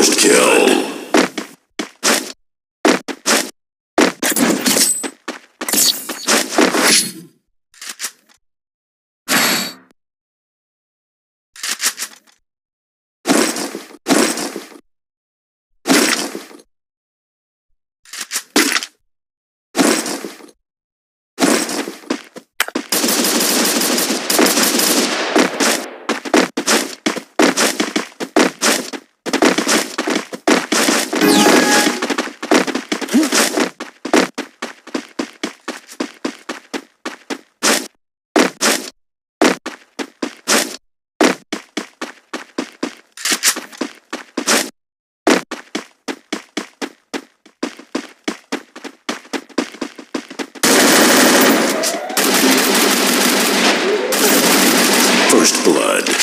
Double kill. First blood.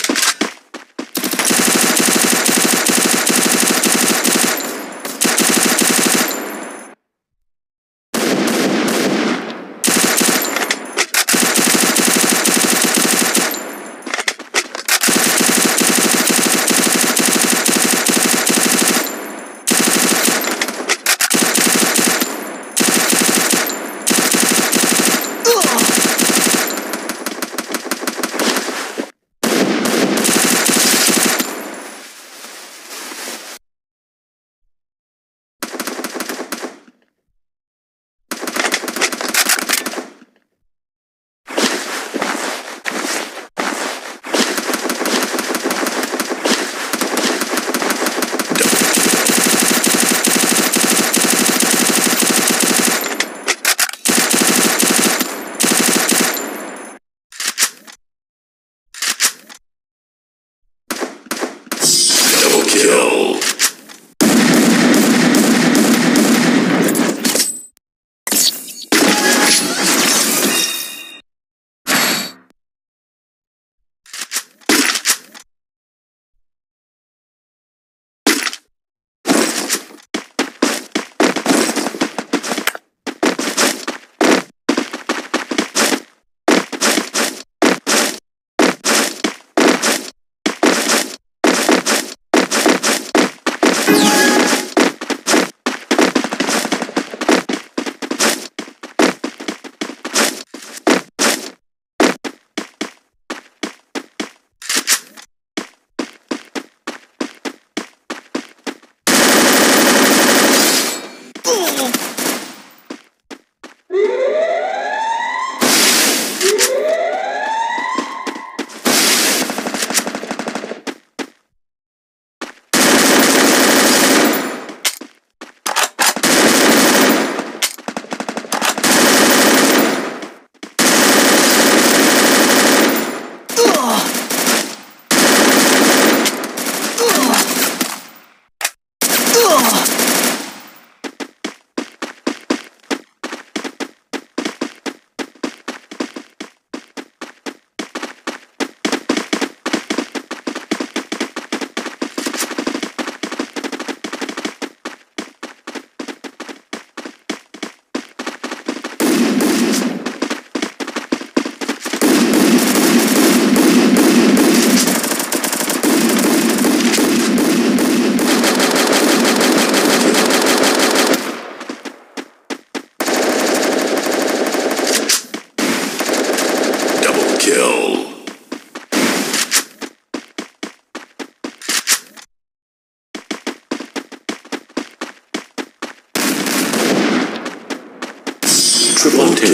Uhum.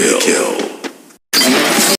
Triple kill.